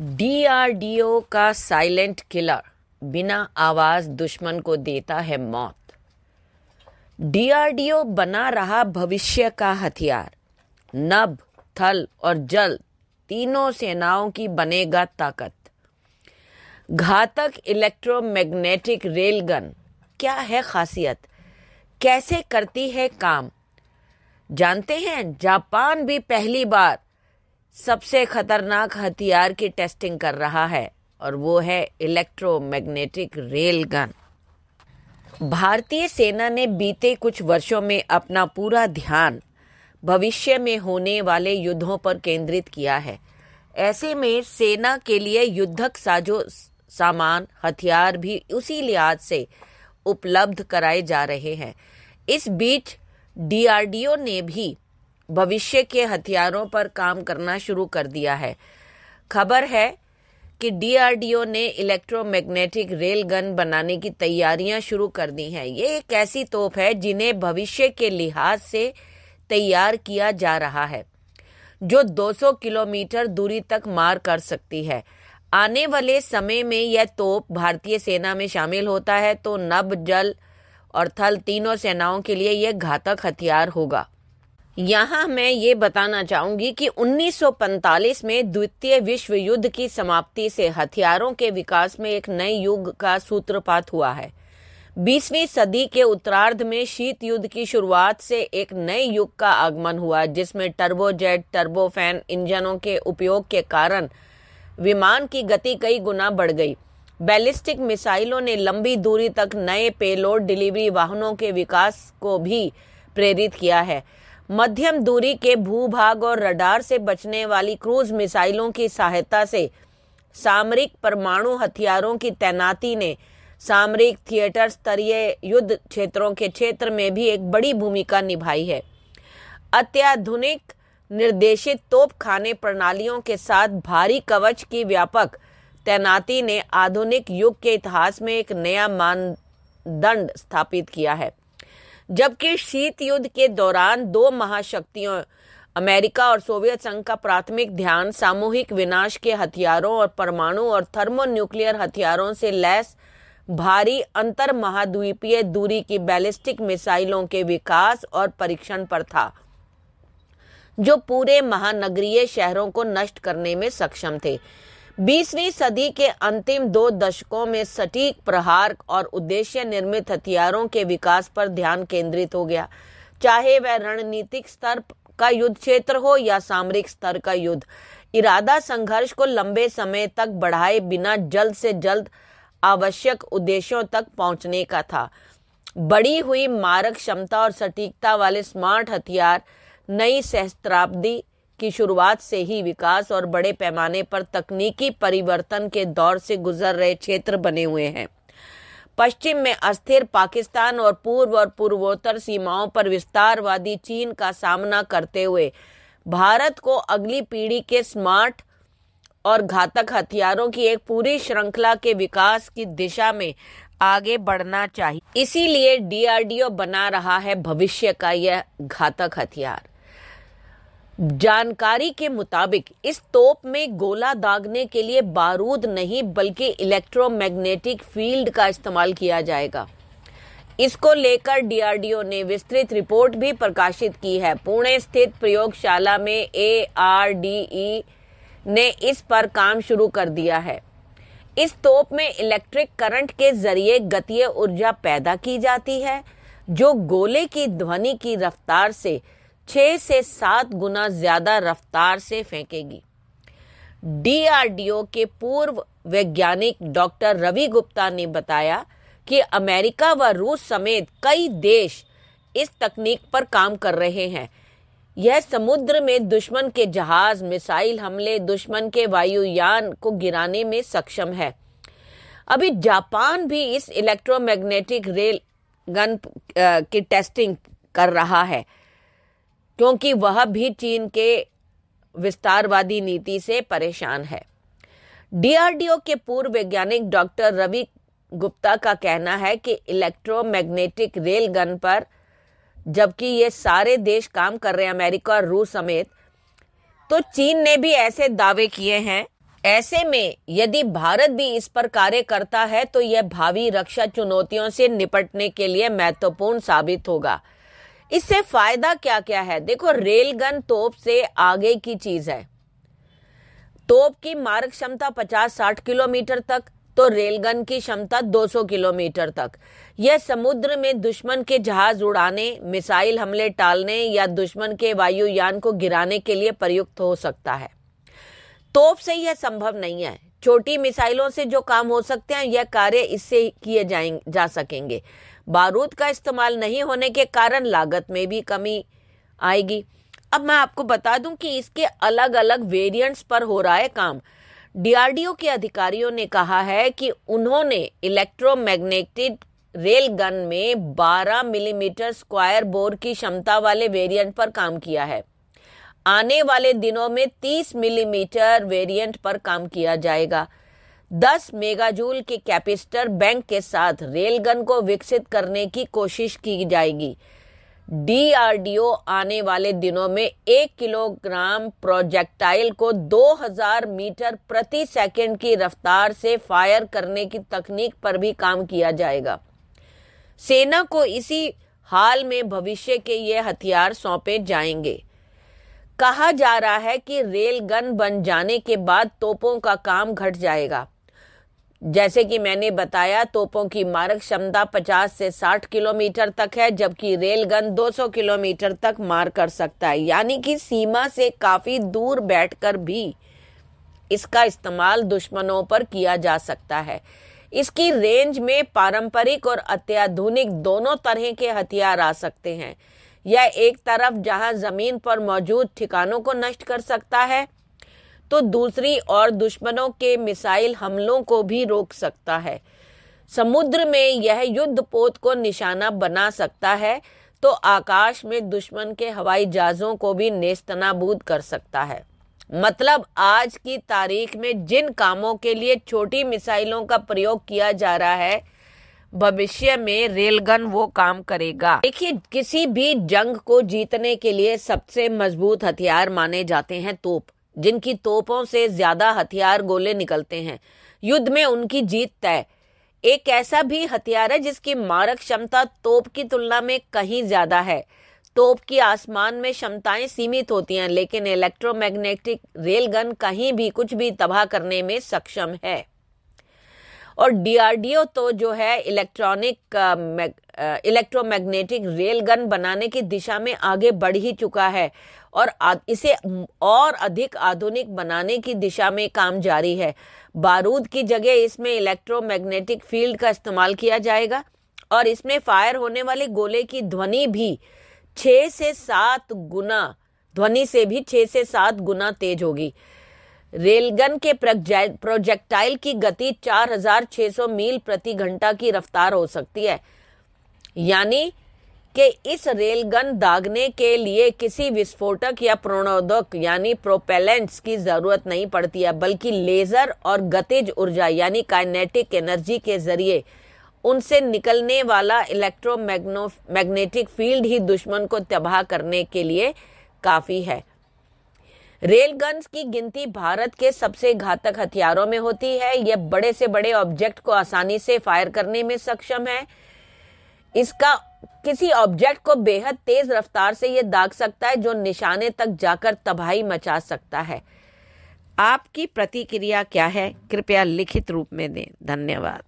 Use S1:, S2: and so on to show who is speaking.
S1: DRDO का silent killer बिना आवाज़ दुश्मन को देता है मौत। डीआरडीओ बना रहा भविष्य का हथियार। नभ, थल और जल तीनों सेनाओं की बनेगा ताकत। घातक इलेक्ट्रोमैग्नेटिक रेलगन, क्या है खासियत? कैसे करती है काम? जानते हैं? जापान भी पहली बार सबसे खतरनाक हथियार की टेस्टिंग कर रहा है और वो है इलेक्ट्रोमैग्नेटिक रेल गन भारतीय सेना ने बीते कुछ वर्षों में अपना पूरा ध्यान भविष्य में होने वाले युद्धों पर केंद्रित किया है। ऐसे में सेना के लिए युद्धक साजो सामान, हथियार भी उसी लिहाज से उपलब्ध कराए जा रहे हैं। इस बीच डीआरडीओ ने भी भविष्य के हथियारों पर काम करना शुरू कर दिया है। खबर है कि डीआरडीओ ने इलेक्ट्रोमैग्नेटिक रेल गन बनाने की तैयारियाँ शुरू कर दी हैं। ये एक ऐसी तोप है जिन्हें भविष्य के लिहाज से तैयार किया जा रहा है, जो 200 किलोमीटर दूरी तक मार कर सकती है। आने वाले समय में यह तोप भारतीय सेना में शामिल होता है तो नभ जल और थल तीनों सेनाओं के लिए यह घातक हथियार होगा। यहाँ मैं ये बताना चाहूँगी कि 1945 में द्वितीय विश्व युद्ध की समाप्ति से हथियारों के विकास में एक नए युग का सूत्रपात हुआ है। बीसवीं सदी के उत्तरार्ध में शीत युद्ध की शुरुआत से एक नए युग का आगमन हुआ, जिसमें टर्बोजेट, टर्बोफैन इंजनों के उपयोग के कारण विमान की गति कई गुना बढ़ गई। बैलिस्टिक मिसाइलों ने लंबी दूरी तक नए पेलोड डिलीवरी वाहनों के विकास को भी प्रेरित किया है। मध्यम दूरी के भूभाग और रडार से बचने वाली क्रूज मिसाइलों की सहायता से सामरिक परमाणु हथियारों की तैनाती ने सामरिक थिएटर स्तरीय युद्ध क्षेत्रों के क्षेत्र में भी एक बड़ी भूमिका निभाई है। अत्याधुनिक निर्देशित तोप खाने प्रणालियों के साथ भारी कवच की व्यापक तैनाती ने आधुनिक युग के इतिहास में एक नया मानदंड स्थापित किया है। जबकि शीत युद्ध के दौरान दो महाशक्तियों, अमेरिका और सोवियत संघ का प्राथमिक ध्यान सामूहिक विनाश के हथियारों और परमाणु और थर्मोन्यूक्लियर हथियारों से लैस भारी अंतर महाद्वीपीय दूरी की बैलिस्टिक मिसाइलों के विकास और परीक्षण पर था, जो पूरे महानगरीय शहरों को नष्ट करने में सक्षम थे। बीसवीं सदी के अंतिम दो दशकों में सटीक प्रहार और उद्देश्य निर्मित हथियारों के विकास पर ध्यान केंद्रित हो गया। चाहे वह रणनीतिक स्तर का युद्ध क्षेत्र हो या सामरिक स्तर का युद्ध, इरादा संघर्ष को लंबे समय तक बढ़ाए बिना जल्द से जल्द आवश्यक उद्देश्यों तक पहुँचने का था। बड़ी हुई मारक क्षमता और सटीकता वाले स्मार्ट हथियार, नई सहस्त्राब्दी की शुरुआत से ही विकास और बड़े पैमाने पर तकनीकी परिवर्तन के दौर से गुजर रहे क्षेत्र बने हुए हैं। पश्चिम में अस्थिर पाकिस्तान और पूर्व और पूर्वोत्तर सीमाओं पर विस्तारवादी चीन का सामना करते हुए भारत को अगली पीढ़ी के स्मार्ट और घातक हथियारों की एक पूरी श्रृंखला के विकास की दिशा में आगे बढ़ना चाहिए। इसीलिए डीआरडीओ बना रहा है भविष्य का यह घातक हथियार। जानकारी के मुताबिक, इस तोप में गोला दागने के लिए बारूद नहीं, बल्कि इलेक्ट्रोमैग्नेटिक फ़ील्ड का इस्तेमाल किया जाएगा। इसको लेकर डीआरडीओ ने विस्तृत रिपोर्ट भी प्रकाशित की है। पुणे स्थित प्रयोगशाला में ए आर डी ई ने इस पर काम शुरू कर दिया है। इस तोप में इलेक्ट्रिक करंट के ज़रिए गतीय ऊर्जा पैदा की जाती है, जो गोले की ध्वनि की रफ्तार से छह से सात गुना ज़्यादा रफ्तार से फेंकेगी। डीआरडीओ के पूर्व वैज्ञानिक डॉक्टर रवि गुप्ता ने बताया कि अमेरिका व रूस समेत कई देश इस तकनीक पर काम कर रहे हैं। यह समुद्र में दुश्मन के जहाज़, मिसाइल हमले, दुश्मन के वायुयान को गिराने में सक्षम है। अभी जापान भी इस इलेक्ट्रोमैग्नेटिक रेल गन की टेस्टिंग कर रहा है। क्योंकि वह भी चीन के विस्तारवादी नीति से परेशान है। डीआरडीओ के पूर्व वैज्ञानिक डॉक्टर रवि गुप्ता का कहना है कि इलेक्ट्रोमैग्नेटिक रेल गन पर, जबकि ये सारे देश काम कर रहे हैं, अमेरिका और रूस समेत तो चीन ने भी ऐसे दावे किए हैं। ऐसे में यदि भारत भी इस पर कार्य करता है तो यह भावी रक्षा चुनौतियों से निपटने के लिए महत्वपूर्ण साबित होगा। इससे फ़ायदा क्या क्या है? देखो, रेलगन तोप से आगे की चीज़ है। तोप की मार्ग क्षमता 50-60 किलोमीटर तक तो रेलगन की क्षमता 200 किलोमीटर तक। यह समुद्र में दुश्मन के जहाज़ उड़ाने, मिसाइल हमले टालने या दुश्मन के वायुयान को गिराने के लिए प्रयुक्त हो सकता है। तोप से यह संभव नहीं है। छोटी मिसाइलों से जो काम हो सकते हैं, यह कार्य इससे किए जाएँगे जा सकेंगे। बारूद का इस्तेमाल नहीं होने के कारण लागत में भी कमी आएगी। अब मैं आपको बता दूँ कि इसके अलग अलग वेरिएंट्स पर हो रहा है काम। डीआरडीओ के अधिकारियों ने कहा है कि उन्होंने इलेक्ट्रोमैग्नेटिक रेल गन में 12 मिलीमीटर स्क्वायर बोर की क्षमता वाले वेरिएंट पर काम किया है। आने वाले दिनों में 30 मिलीमीटर वेरिएंट पर काम किया जाएगा। 10 मेगाजूल के कैपेसिटर बैंक के साथ रेलगन को विकसित करने की कोशिश की जाएगी। डीआरडीओ आने वाले दिनों में एक किलोग्राम प्रोजेक्टाइल को 2000 मीटर प्रति सेकंड की रफ्तार से फायर करने की तकनीक पर भी काम किया जाएगा। सेना को इसी हाल में भविष्य के ये हथियार सौंपे जाएँगे। कहा जा रहा है कि रेल गन बन जाने के बाद तोपों का काम घट जाएगा। जैसे कि मैंने बताया, तोपों की मारक क्षमता 50 से 60 किलोमीटर तक है, जबकि रेलगन 200 किलोमीटर तक मार कर सकता है। यानी कि सीमा से काफ़ी दूर बैठकर भी इसका इस्तेमाल दुश्मनों पर किया जा सकता है। इसकी रेंज में पारंपरिक और अत्याधुनिक दोनों तरह के हथियार आ सकते हैं। यह एक तरफ़ जहाँ ज़मीन पर मौजूद ठिकानों को नष्ट कर सकता है तो दूसरी और दुश्मनों के मिसाइल हमलों को भी रोक सकता है। समुद्र में यह युद्ध पोत को निशाना बना सकता है तो आकाश में दुश्मन के हवाई जहाजों को भी नेस्तनाबूद कर सकता है। मतलब आज की तारीख में जिन कामों के लिए छोटी मिसाइलों का प्रयोग किया जा रहा है, भविष्य में रेलगन वो काम करेगा। देखिए, किसी भी जंग को जीतने के लिए सबसे मज़बूत हथियार माने जाते हैं तोप। जिनकी तोपों से ज़्यादा हथियार गोले निकलते हैं। युद्ध में उनकी जीत तय। एक ऐसा भी हथियार है जिसकी मारक क्षमता तोप की तुलना में कहीं ज़्यादा है। तोप की आसमान में क्षमताएँ सीमित होती हैं, लेकिन इलेक्ट्रोमैग्नेटिक रेलगन कहीं भी कुछ भी तबाह करने में सक्षम है। और डीआरडीओ तो जो है इलेक्ट्रॉनिक इलेक्ट्रोमैग्नेटिक रेल गन बनाने की दिशा में आगे बढ़ ही चुका है और इसे और अधिक आधुनिक बनाने की दिशा में काम जारी है। बारूद की जगह इसमें इलेक्ट्रोमैग्नेटिक फ़ील्ड का इस्तेमाल किया जाएगा और इसमें फायर होने वाले गोले की ध्वनि भी छह से सात गुना, ध्वनि से भी छह से सात गुना तेज होगी। रेलगन के प्रोजेक्टाइल की गति 4600 मील प्रति घंटा की रफ्तार हो सकती है। यानी कि इस रेलगन दागने के लिए किसी विस्फोटक या प्रणोदक, यानी प्रोपेलेंट्स की ज़रूरत नहीं पड़ती है, बल्कि लेजर और गतिज ऊर्जा, यानी काइनेटिक एनर्जी के ज़रिए उनसे निकलने वाला इलेक्ट्रोमैग्नेटिक फ़ील्ड ही दुश्मन को तबाह करने के लिए काफ़ी है। रेलगन्स की गिनती भारत के सबसे घातक हथियारों में होती है। यह बड़े से बड़े ऑब्जेक्ट को आसानी से फायर करने में सक्षम है। इसका, किसी ऑब्जेक्ट को बेहद तेज रफ्तार से यह दाग सकता है, जो निशाने तक जाकर तबाही मचा सकता है। आपकी प्रतिक्रिया क्या है? कृपया लिखित रूप में दें। धन्यवाद।